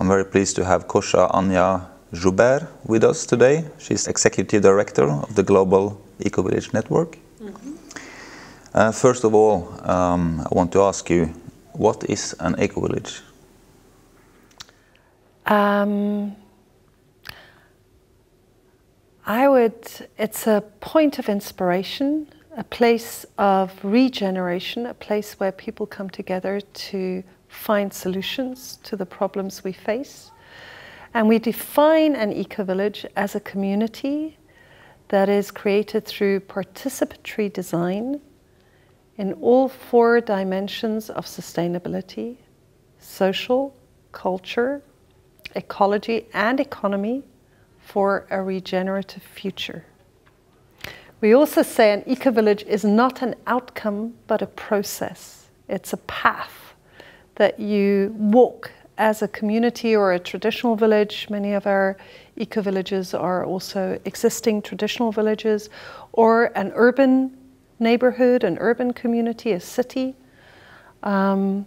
I'm very pleased to have Kosha Anja Joubert with us today. She's Executive Director of the Global EcoVillage Network. Mm -hmm. uh, first of all, um, I want to ask you, what is an eco village? Um, I would, it's a point of inspiration, a place of regeneration, a place where people come together to find solutions to the problems we face. And we define an eco village as a community that is created through participatory design in all four dimensions of sustainability social, culture, ecology, and economy for a regenerative future. We also say an eco village is not an outcome but a process, it's a path that you walk as a community or a traditional village. Many of our eco villages are also existing traditional villages, or an urban neighborhood, an urban community, a city. Um,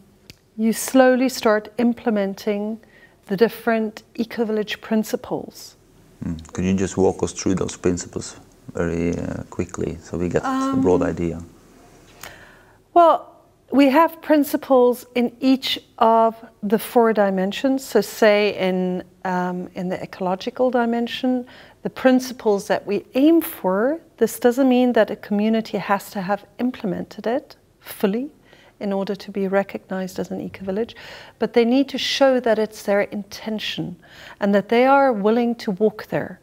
you slowly start implementing the different eco village principles. Mm. Could you just walk us through those principles very uh, quickly so we get um, a broad idea? Well, we have principles in each of the four dimensions. So, say in um, in the ecological dimension, the principles that we aim for. This doesn't mean that a community has to have implemented it fully in order to be recognized as an eco village, but they need to show that it's their intention and that they are willing to walk there.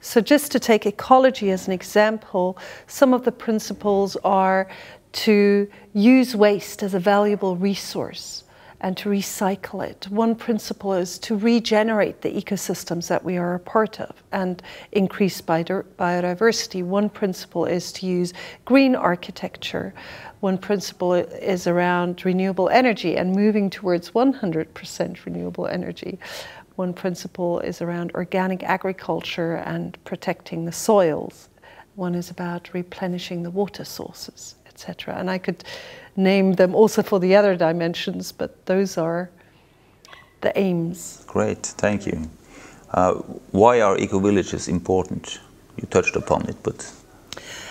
So, just to take ecology as an example, some of the principles are to use waste as a valuable resource and to recycle it. One principle is to regenerate the ecosystems that we are a part of and increase biodiversity. One principle is to use green architecture. One principle is around renewable energy and moving towards 100% renewable energy. One principle is around organic agriculture and protecting the soils. One is about replenishing the water sources etc. And I could name them also for the other dimensions, but those are the aims. Great, thank you. Uh, why are eco villages important? You touched upon it, but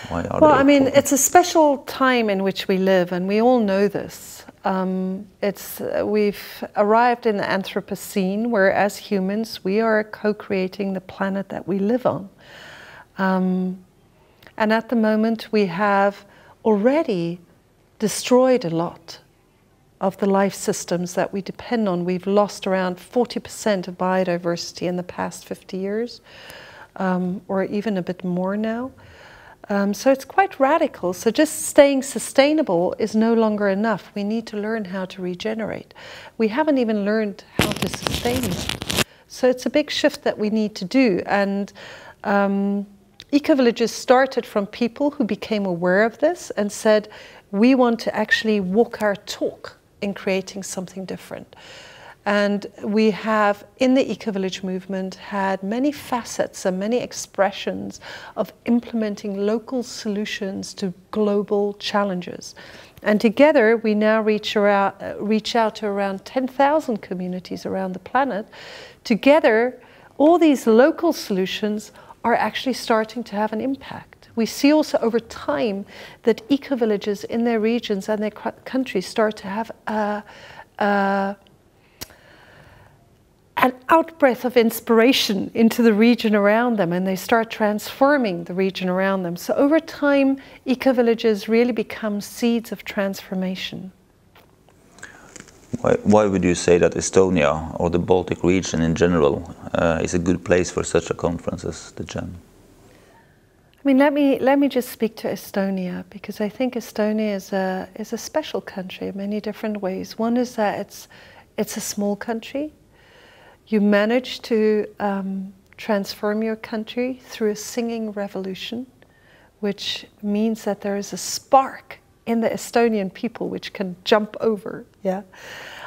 why are well, I mean, it's a special time in which we live, and we all know this. Um, it's uh, we've arrived in the Anthropocene, where as humans we are co-creating the planet that we live on. Um, and at the moment, we have already destroyed a lot of the life systems that we depend on. We've lost around 40% of biodiversity in the past 50 years, um, or even a bit more now. Um, so it's quite radical. So just staying sustainable is no longer enough. We need to learn how to regenerate. We haven't even learned how to sustain it. So it's a big shift that we need to do. And um, eco-villages started from people who became aware of this and said, we want to actually walk our talk in creating something different. And we have, in the eco-village movement, had many facets and many expressions of implementing local solutions to global challenges. And together, we now reach, around, uh, reach out to around 10,000 communities around the planet. Together, all these local solutions are actually starting to have an impact. We see also over time that eco villages in their regions and their countries start to have a, a, an outbreath of inspiration into the region around them and they start transforming the region around them. So over time, eco villages really become seeds of transformation. Why, would you say that Estonia or the Baltic region in general uh, is a good place for such a conference as the GEN? I mean, let me let me just speak to Estonia because I think Estonia is a is a special country in many different ways. One is that it's it's a small country. You manage to um, transform your country through a singing revolution, which means that there is a spark in the Estonian people which can jump over. Yeah.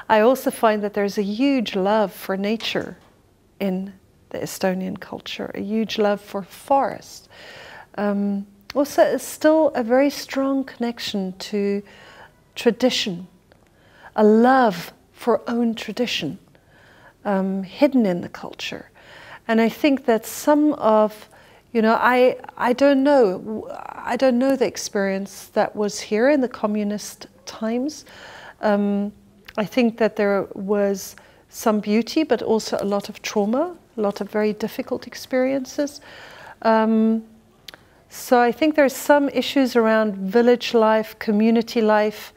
I also find that there's a huge love for nature in the Estonian culture, a huge love for forest. Um, also, it's still a very strong connection to tradition, a love for own tradition. um, hidden in the culture. And I think that some of, you know, I, I don't know, I don't know the experience that was here in the communist times. Um, I think that there was some beauty, but also a lot of trauma, a lot of very difficult experiences. Um, so I think there's some issues around village life, community life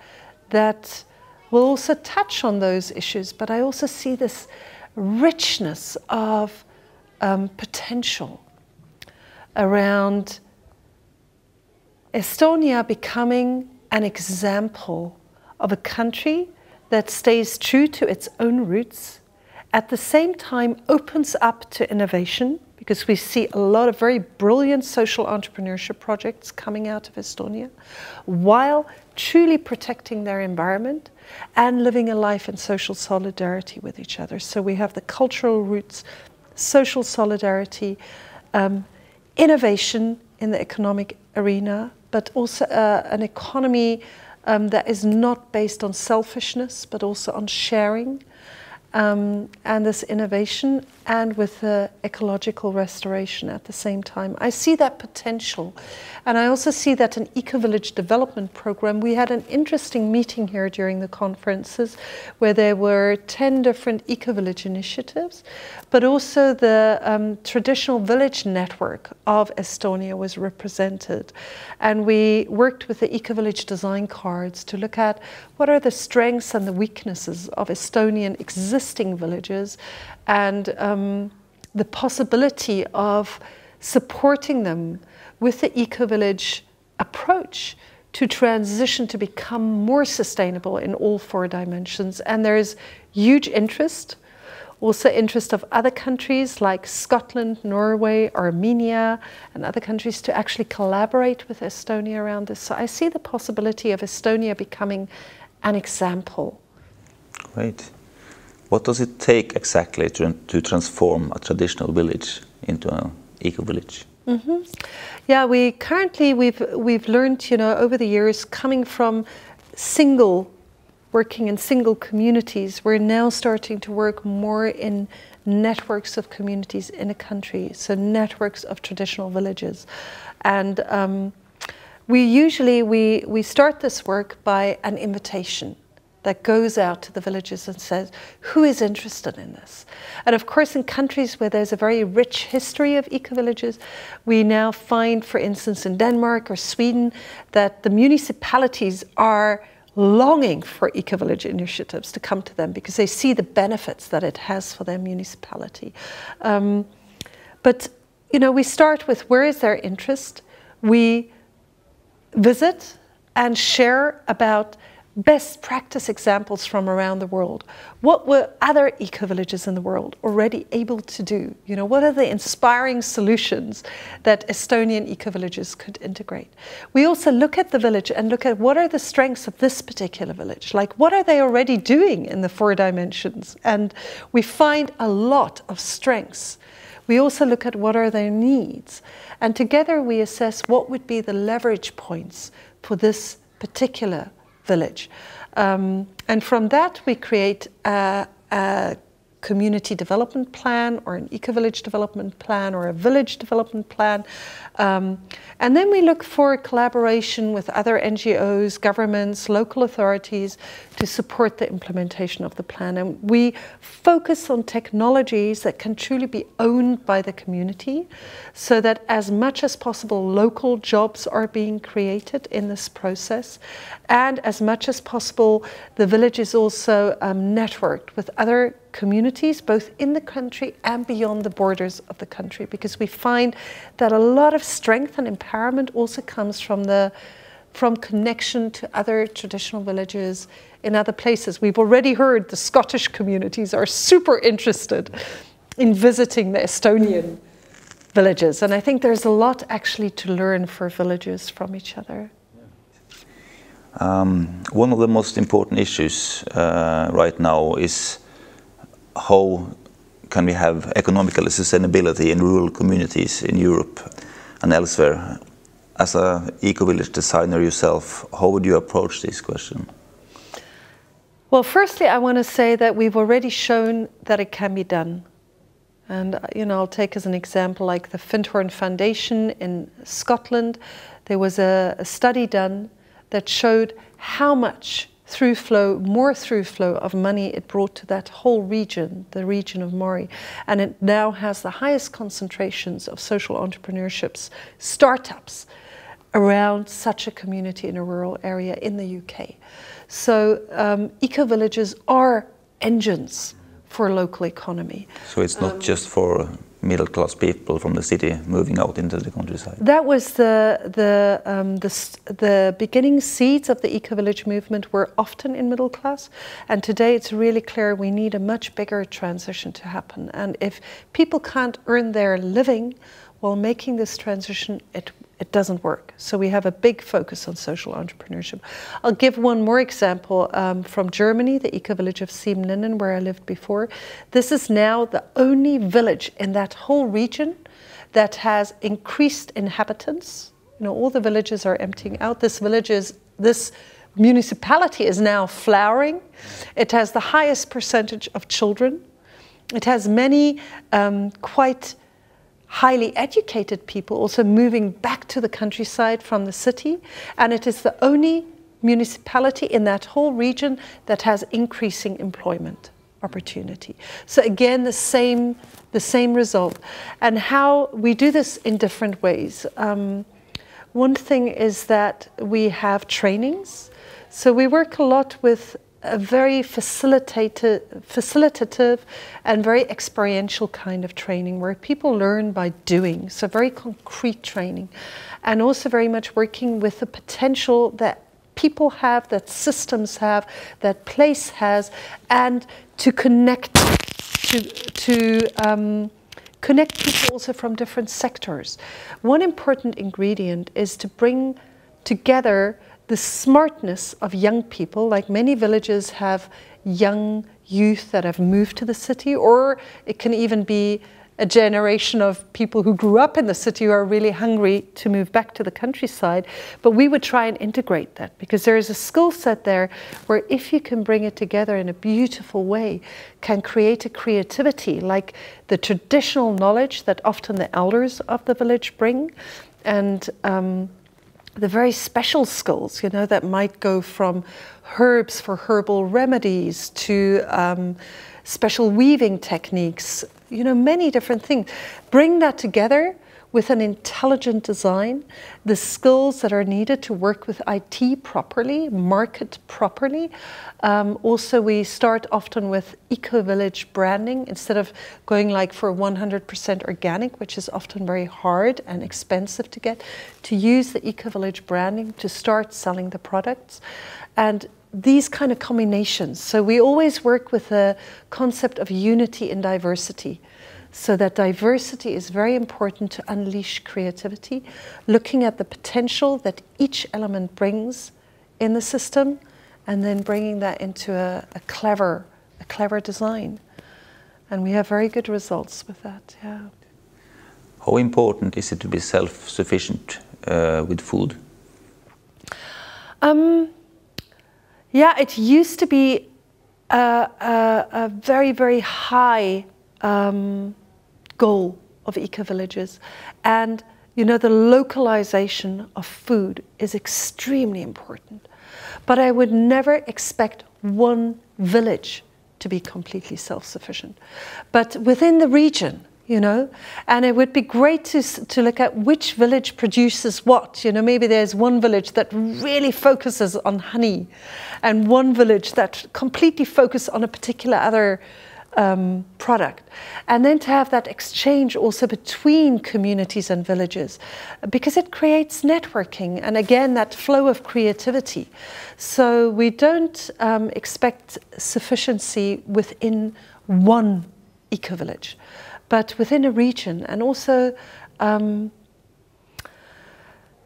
that will also touch on those issues, but I also see this richness of um, potential around Estonia becoming an example of a country that stays true to its own roots, at the same time opens up to innovation, because we see a lot of very brilliant social entrepreneurship projects coming out of Estonia, while truly protecting their environment and living a life in social solidarity with each other. So we have the cultural roots, social solidarity, um, innovation in the economic arena, but also uh, an economy um, that is not based on selfishness, but also on sharing um, and this innovation and with the ecological restoration at the same time. I see that potential. And I also see that an eco-village development program, we had an interesting meeting here during the conferences where there were 10 different eco-village initiatives, but also the um, traditional village network of Estonia was represented. And we worked with the eco-village design cards to look at what are the strengths and the weaknesses of Estonian existing villages and um, the possibility of supporting them with the eco-village approach to transition to become more sustainable in all four dimensions. And there's huge interest, also interest of other countries like Scotland, Norway, Armenia, and other countries to actually collaborate with Estonia around this. So I see the possibility of Estonia becoming an example. Great. What does it take exactly to, to transform a traditional village into an eco-village? Mm -hmm. Yeah, we currently we've we've learned, you know, over the years, coming from single, working in single communities, we're now starting to work more in networks of communities in a country, so networks of traditional villages, and um, we usually we we start this work by an invitation that goes out to the villages and says, who is interested in this? And of course, in countries where there's a very rich history of eco-villages, we now find, for instance, in Denmark or Sweden, that the municipalities are longing for eco-village initiatives to come to them because they see the benefits that it has for their municipality. Um, but, you know, we start with where is their interest? We visit and share about best practice examples from around the world. What were other eco-villages in the world already able to do? You know, what are the inspiring solutions that Estonian eco-villages could integrate? We also look at the village and look at what are the strengths of this particular village? Like what are they already doing in the four dimensions? And we find a lot of strengths. We also look at what are their needs. And together we assess what would be the leverage points for this particular village. Um, and from that, we create a, a community development plan or an eco-village development plan or a village development plan. Um, and then we look for collaboration with other NGOs, governments, local authorities to support the implementation of the plan. And we focus on technologies that can truly be owned by the community so that as much as possible local jobs are being created in this process. And as much as possible, the village is also um, networked with other communities, both in the country and beyond the borders of the country, because we find that a lot of strength and empowerment also comes from the from connection to other traditional villages in other places. We've already heard the Scottish communities are super interested in visiting the Estonian villages. And I think there's a lot actually to learn for villages from each other. Um, one of the most important issues uh, right now is how can we have economical sustainability in rural communities in Europe and elsewhere? As an eco-village designer yourself, how would you approach this question? Well, firstly, I want to say that we've already shown that it can be done. And, you know, I'll take as an example like the Findhorn Foundation in Scotland. There was a, a study done that showed how much through flow, more through flow of money it brought to that whole region, the region of Moray. And it now has the highest concentrations of social entrepreneurships, startups around such a community in a rural area in the UK. So um, eco villages are engines for a local economy. So it's not um, just for middle class people from the city moving out into the countryside. That was the the um, the, the beginning seeds of the eco village movement were often in middle class, and today it's really clear we need a much bigger transition to happen. And if people can't earn their living while making this transition, it it doesn't work. So we have a big focus on social entrepreneurship. I'll give one more example um, from Germany, the eco-village of Sieben Linden, where I lived before. This is now the only village in that whole region that has increased inhabitants. You know, all the villages are emptying out. This village is, this municipality is now flowering. It has the highest percentage of children. It has many um, quite highly educated people also moving back to the countryside from the city. And it is the only municipality in that whole region that has increasing employment opportunity. So again, the same, the same result. And how we do this in different ways. Um, one thing is that we have trainings. So we work a lot with very facilitated, facilitative and very experiential kind of training where people learn by doing, so very concrete training, and also very much working with the potential that people have, that systems have, that place has, and to connect to, to um, connect people also from different sectors. One important ingredient is to bring together the smartness of young people, like many villages have young youth that have moved to the city, or it can even be a generation of people who grew up in the city who are really hungry to move back to the countryside. But we would try and integrate that because there is a skill set there where if you can bring it together in a beautiful way, can create a creativity like the traditional knowledge that often the elders of the village bring. And um, the very special skills, you know, that might go from herbs for herbal remedies to um, special weaving techniques, you know, many different things. Bring that together with an intelligent design, the skills that are needed to work with IT properly, market properly. Um, also, we start often with eco-village branding instead of going like for 100% organic, which is often very hard and expensive to get, to use the eco-village branding to start selling the products. And these kind of combinations. So we always work with the concept of unity in diversity. So that diversity is very important to unleash creativity, looking at the potential that each element brings in the system, and then bringing that into a, a clever, a clever design. And we have very good results with that. Yeah. How important is it to be self-sufficient uh, with food? Um, yeah, it used to be a, a, a very, very high um, goal of eco-villages. And you know, the localization of food is extremely important. But I would never expect one village to be completely self-sufficient. But within the region, you know, and it would be great to, to look at which village produces what. You know, maybe there's one village that really focuses on honey and one village that completely focuses on a particular other um, product. And then to have that exchange also between communities and villages, because it creates networking and again that flow of creativity. So we don't um, expect sufficiency within one eco village, but within a region and also. Um,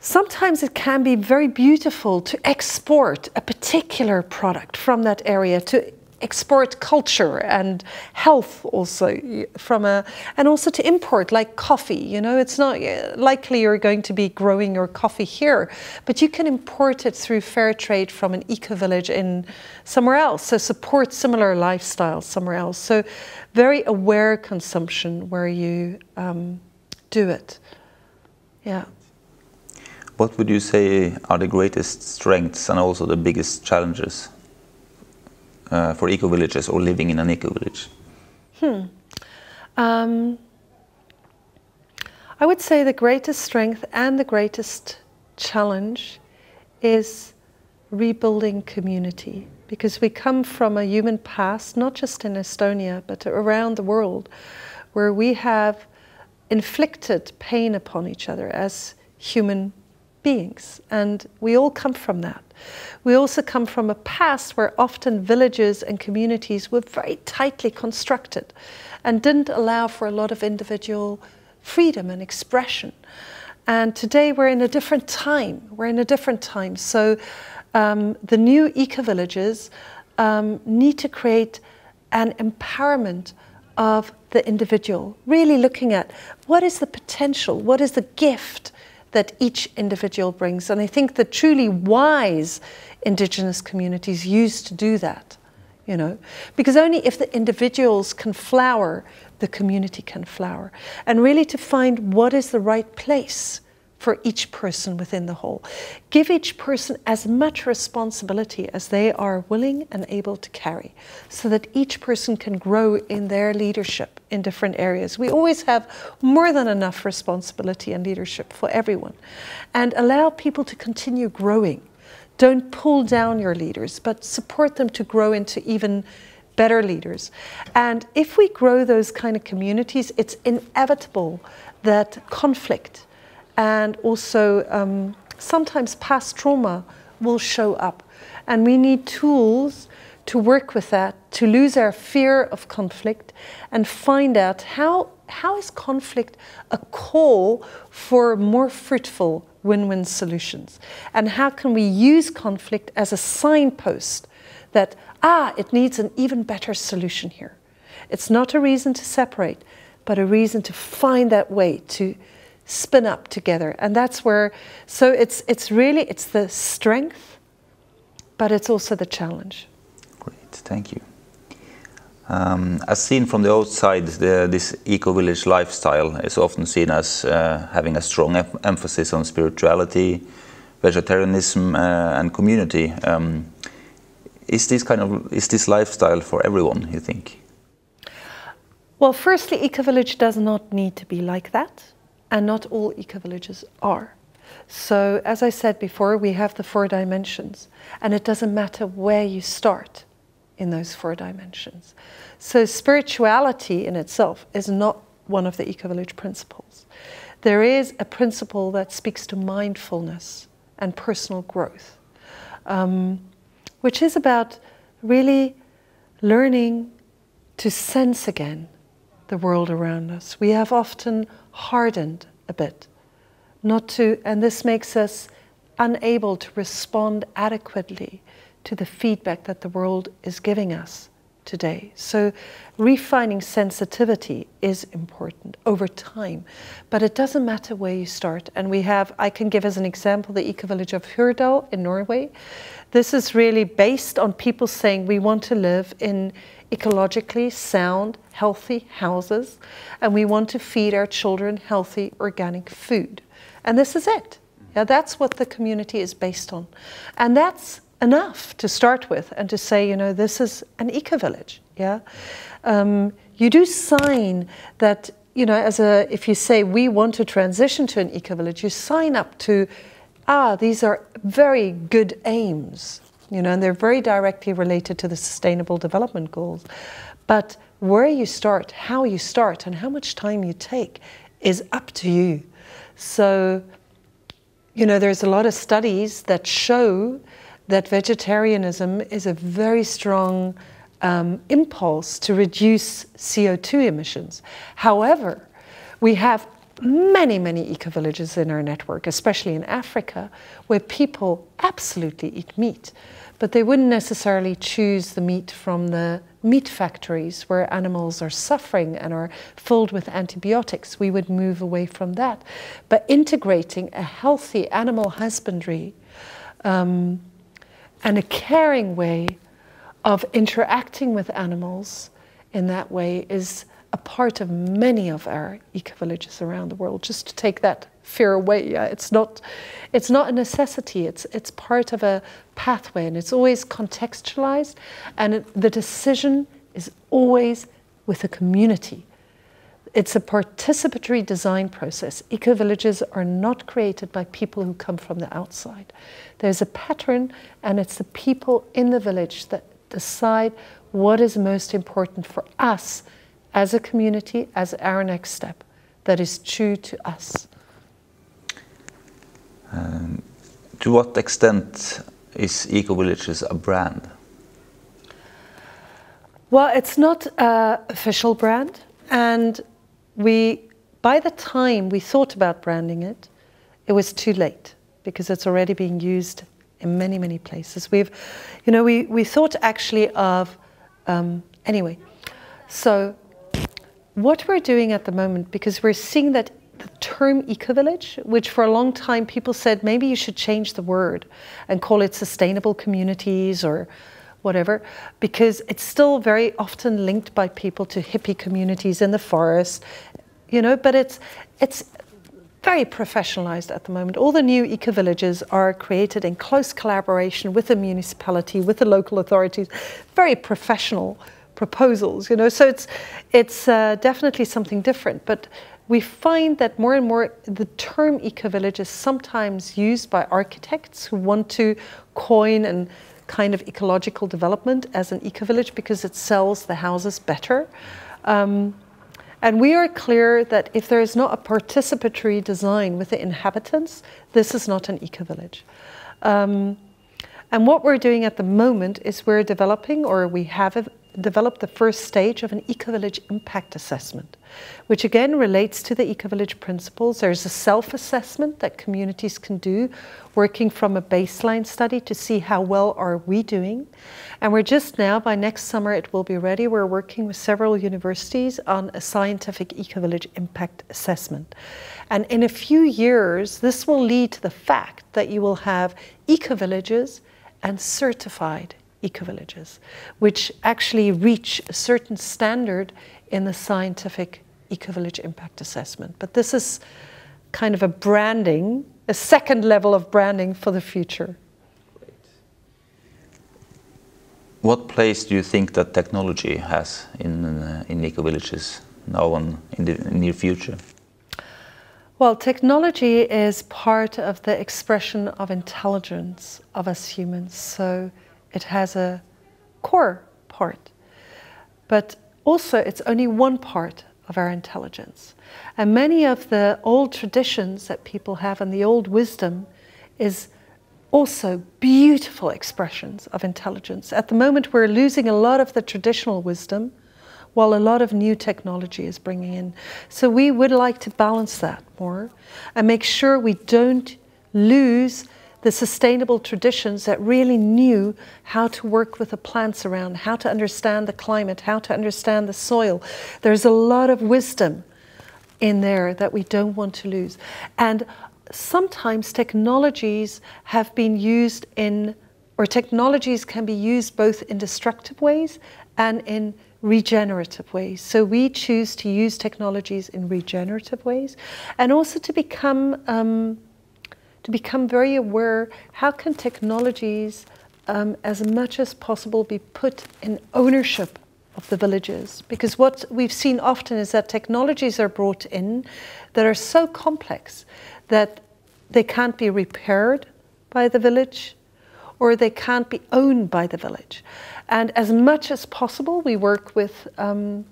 Sometimes it can be very beautiful to export a particular product from that area to export culture and health also from a and also to import like coffee you know? It's not uh, likely you're going to be growing your coffee here but you can import it through fair trade from an eco village in somewhere else so support similar lifestyles somewhere else. So very aware consumption where you um, do it. Yeah. What would you say are the greatest strengths and also the biggest challenges uh, for eco villages or living in an eco village? Hmm. Um, I would say the greatest strength and the greatest challenge is rebuilding community because we come from a human past, not just in Estonia, but around the world, where we have inflicted pain upon each other as human beings. And we all come from that. We also come from a past where often villages and communities were very tightly constructed and didn't allow for a lot of individual freedom and expression. And today we're in a different time. We're in a different time. So um, the new eco villages um, need to create an empowerment of the individual, really looking at what is the potential, what is the gift that each individual brings. And I think the truly wise indigenous communities used to do that, you know, because only if the individuals can flower, the community can flower. And really to find what is the right place for each person within the whole. Give each person as much responsibility as they are willing and able to carry so that each person can grow in their leadership in different areas. We always have more than enough responsibility and leadership for everyone. And allow people to continue growing. Don't pull down your leaders, but support them to grow into even better leaders. And if we grow those kind of communities, it's inevitable that conflict and also um, sometimes past trauma will show up. And we need tools to work with that, to lose our fear of conflict and find out how, how is conflict a call for more fruitful win-win solutions? And how can we use conflict as a signpost that, ah, it needs an even better solution here. It's not a reason to separate, but a reason to find that way to spin up together. And that's where, so it's, it's really, it's the strength, but it's also the challenge. Great, thank you. Um, as seen from the outside, the, this eco-village lifestyle is often seen as uh, having a strong em emphasis on spirituality, vegetarianism, uh, and community. Um, is this kind of is this lifestyle for everyone? You think? Well, firstly, eco-village does not need to be like that and not all eco-villages are. So as I said before, we have the four dimensions, and it doesn't matter where you start in those four dimensions. So spirituality in itself is not one of the eco-village principles. There is a principle that speaks to mindfulness and personal growth, um, which is about really learning to sense again the world around us. We have often hardened a bit, not to, and this makes us unable to respond adequately to the feedback that the world is giving us today. So refining sensitivity is important over time, but it doesn't matter where you start. And we have, I can give as an example, the eco-village of Hurdal in Norway. This is really based on people saying we want to live in ecologically sound, healthy houses, and we want to feed our children healthy organic food. And this is it. Yeah, that's what the community is based on. And that's enough to start with and to say, you know, this is an eco-village. Yeah, um, you do sign that, you know, as a, if you say we want to transition to an eco-village, you sign up to, ah, these are very good aims you know, and they're very directly related to the Sustainable Development Goals. But where you start, how you start, and how much time you take is up to you. So, you know, there's a lot of studies that show that vegetarianism is a very strong um, impulse to reduce CO2 emissions. However, we have many, many eco villages in our network, especially in Africa, where people absolutely eat meat, but they wouldn't necessarily choose the meat from the meat factories where animals are suffering and are filled with antibiotics. We would move away from that. But integrating a healthy animal husbandry um, and a caring way of interacting with animals in that way is a part of many of our eco villages around the world. Just to take that fear away, it's not, it's not a necessity. It's it's part of a pathway, and it's always contextualized, and it, the decision is always with the community. It's a participatory design process. Eco villages are not created by people who come from the outside. There's a pattern, and it's the people in the village that decide what is most important for us as a community, as our next step, that is true to us. Um, to what extent is Eco Villages a brand? Well, it's not an official brand, and we, by the time we thought about branding it, it was too late because it's already being used in many, many places. We've, you know, we, we thought actually of, um, anyway, so what we're doing at the moment, because we're seeing that term eco-village, which for a long time people said maybe you should change the word and call it sustainable communities or whatever, because it's still very often linked by people to hippie communities in the forest, you know, but it's, it's very professionalized at the moment. All the new eco-villages are created in close collaboration with the municipality, with the local authorities, very professional proposals, you know, so it's, it's uh, definitely something different, but we find that more and more the term eco-village is sometimes used by architects who want to coin and kind of ecological development as an eco-village because it sells the houses better. Um, and we are clear that if there is not a participatory design with the inhabitants, this is not an eco-village. Um, and what we're doing at the moment is we're developing, or we have developed the first stage of an eco-village impact assessment, which again relates to the eco-village principles. There's a self-assessment that communities can do, working from a baseline study to see how well are we doing. And we're just now, by next summer it will be ready, we're working with several universities on a scientific eco-village impact assessment. And in a few years, this will lead to the fact that you will have eco-villages and certified eco-villages, which actually reach a certain standard in the scientific eco-village impact assessment. But this is kind of a branding, a second level of branding for the future. What place do you think that technology has in, uh, in eco-villages now and in the near future? Well, technology is part of the expression of intelligence of us humans. So it has a core part, but also it's only one part of our intelligence. And many of the old traditions that people have and the old wisdom is also beautiful expressions of intelligence. At the moment, we're losing a lot of the traditional wisdom while a lot of new technology is bringing in. So we would like to balance that more and make sure we don't lose the sustainable traditions that really knew how to work with the plants around, how to understand the climate, how to understand the soil. There's a lot of wisdom in there that we don't want to lose. And sometimes technologies have been used in, or technologies can be used both in destructive ways and in regenerative ways. So we choose to use technologies in regenerative ways and also to become um, to become very aware how can technologies um, as much as possible be put in ownership of the villages because what we've seen often is that technologies are brought in that are so complex that they can't be repaired by the village or they can't be owned by the village. And as much as possible, we work with um,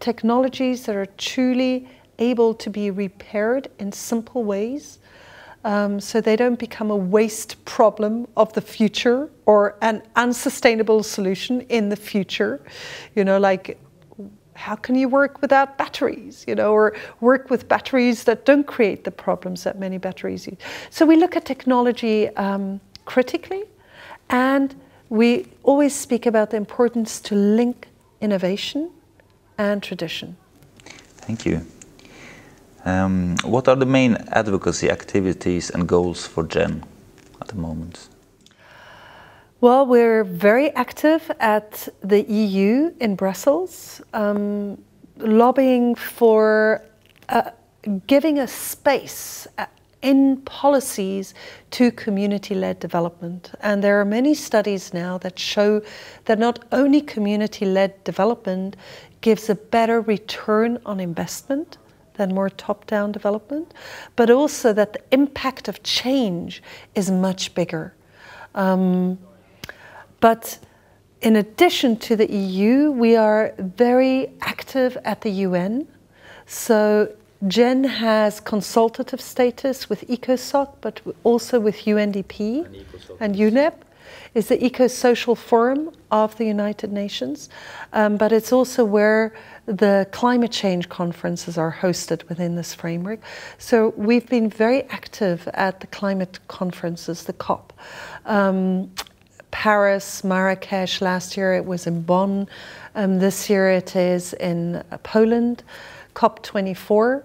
technologies that are truly able to be repaired in simple ways um, so they don't become a waste problem of the future or an unsustainable solution in the future. You know, like how can you work without batteries, you know, or work with batteries that don't create the problems that many batteries use? So we look at technology um, critically, and we always speak about the importance to link innovation and tradition. Thank you. Um, what are the main advocacy activities and goals for GEN at the moment? Well, we're very active at the EU in Brussels, um, lobbying for uh, giving a space uh, in policies to community led development. And there are many studies now that show that not only community led development gives a better return on investment than more top down development, but also that the impact of change is much bigger. Um, but in addition to the EU, we are very active at the UN. So GEN has consultative status with ECOSOC, but also with UNDP and, and UNEP. Is the Eco-Social Forum of the United Nations, um, but it's also where the climate change conferences are hosted within this framework. So we've been very active at the climate conferences, the COP. Um, Paris, Marrakesh. Last year it was in Bonn. Um, this year it is in uh, Poland, COP24.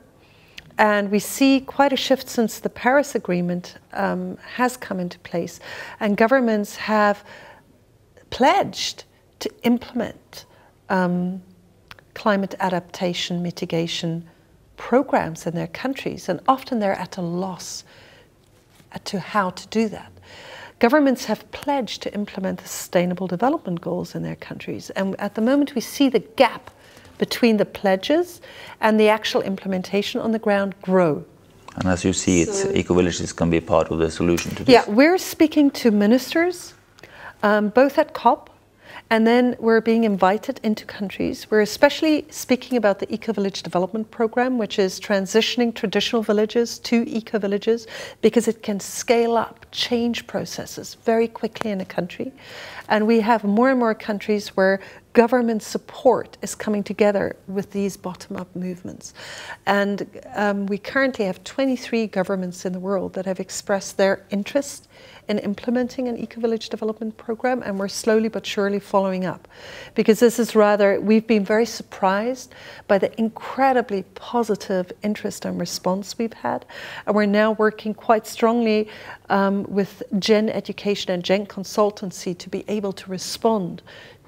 And we see quite a shift since the Paris Agreement um, has come into place. And governments have pledged to implement um, climate adaptation mitigation programs in their countries. And often they're at a loss to how to do that. Governments have pledged to implement the sustainable development goals in their countries. And at the moment, we see the gap between the pledges and the actual implementation on the ground grow. And as you see so, eco-villages can be part of the solution to this. Yeah, we're speaking to ministers, um, both at COP and then we're being invited into countries. We're especially speaking about the Eco Village Development Program, which is transitioning traditional villages to eco villages because it can scale up change processes very quickly in a country. And we have more and more countries where government support is coming together with these bottom up movements. And um, we currently have 23 governments in the world that have expressed their interest in implementing an eco-village development program and we're slowly but surely following up because this is rather we've been very surprised by the incredibly positive interest and response we've had and we're now working quite strongly um, with GEN education and GEN consultancy to be able to respond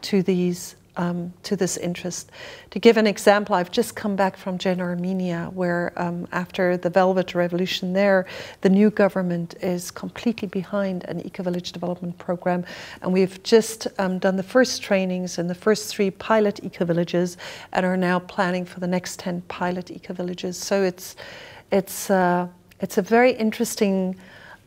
to these um, to this interest. To give an example, I've just come back from GEN Armenia, where um, after the Velvet Revolution there, the new government is completely behind an eco-village development program, and we've just um, done the first trainings in the first three pilot eco-villages, and are now planning for the next 10 pilot eco-villages. So it's, it's, uh, it's a very interesting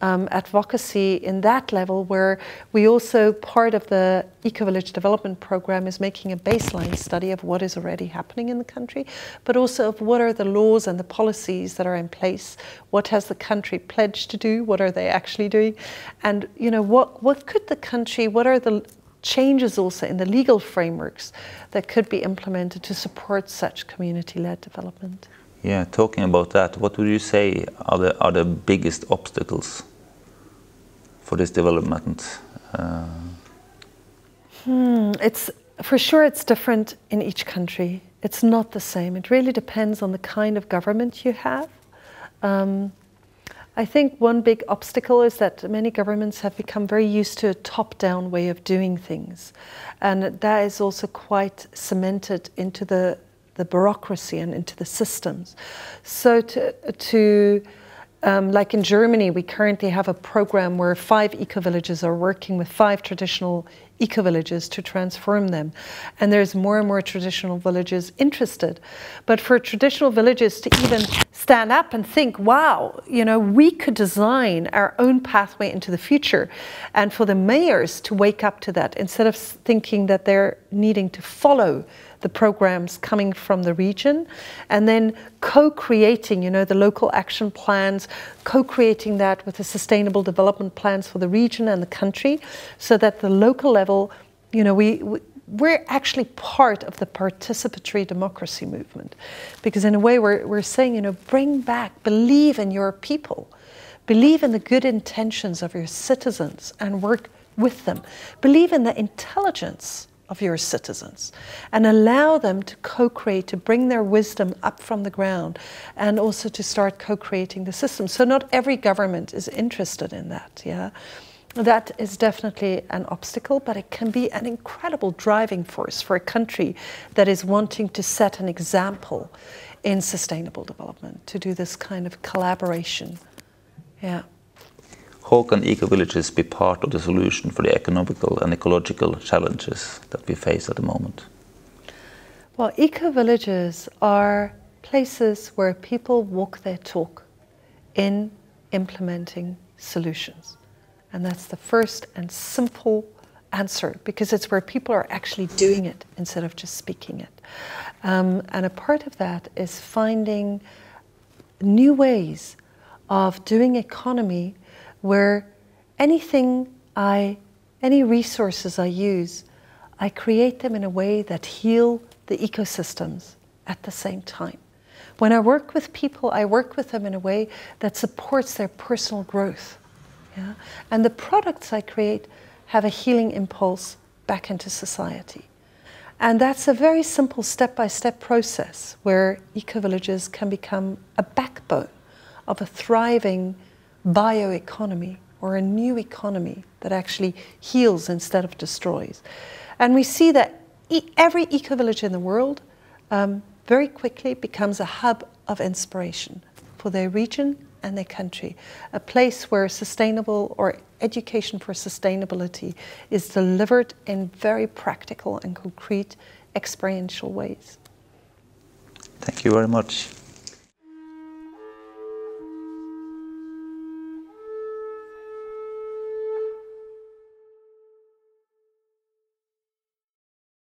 um, advocacy in that level where we also, part of the Eco-Village Development Program is making a baseline study of what is already happening in the country, but also of what are the laws and the policies that are in place, what has the country pledged to do, what are they actually doing, and you know, what, what could the country, what are the changes also in the legal frameworks that could be implemented to support such community-led development. Yeah, talking about that, what would you say are the, are the biggest obstacles for this development? Uh, hmm, it's for sure it's different in each country. It's not the same. It really depends on the kind of government you have. Um, I think one big obstacle is that many governments have become very used to a top-down way of doing things, and that is also quite cemented into the the bureaucracy and into the systems. So to to um, like in Germany, we currently have a program where five eco-villages are working with five traditional eco-villages to transform them. And there's more and more traditional villages interested. But for traditional villages to even stand up and think, wow, you know, we could design our own pathway into the future. And for the mayors to wake up to that instead of thinking that they're needing to follow the programs coming from the region, and then co-creating, you know, the local action plans, co-creating that with the sustainable development plans for the region and the country, so that the local level, you know, we, we we're actually part of the participatory democracy movement. Because in a way we're, we're saying you know bring back believe in your people. Believe in the good intentions of your citizens and work with them. Believe in the intelligence of your citizens and allow them to co-create to bring their wisdom up from the ground and also to start co-creating the system so not every government is interested in that yeah that is definitely an obstacle, but it can be an incredible driving force for a country that is wanting to set an example in sustainable development, to do this kind of collaboration. Yeah. How can eco-villages be part of the solution for the economical and ecological challenges that we face at the moment? Well, eco-villages are places where people walk their talk in implementing solutions. And that's the first and simple answer because it's where people are actually doing it instead of just speaking it. Um, and a part of that is finding new ways of doing economy where anything I, any resources I use, I create them in a way that heal the ecosystems at the same time. When I work with people, I work with them in a way that supports their personal growth. Yeah? And the products I create have a healing impulse back into society. And that's a very simple step by step process where eco villages can become a backbone of a thriving bioeconomy or a new economy that actually heals instead of destroys. And we see that e every eco village in the world um, very quickly becomes a hub of inspiration for their region and their country, a place where sustainable or education for sustainability is delivered in very practical and concrete experiential ways. Thank you very much.